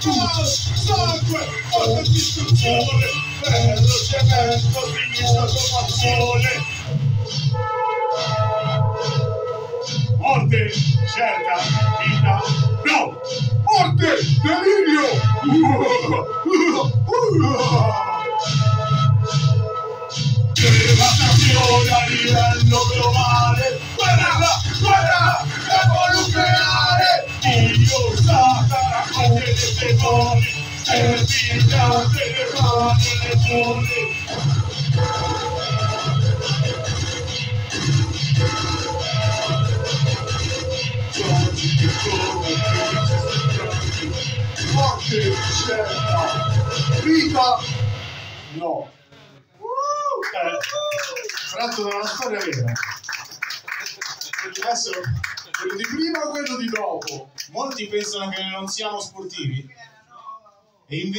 sangue, forte distruzione, ferro, cemento, finisce commozione. Morte, certa, vita, no! Morte, delirio! Devastazione a livello certa, vita no. Tratto da una storia vera. Adesso quello di prima o quello di dopo? Molti pensano che non siamo sportivi e invece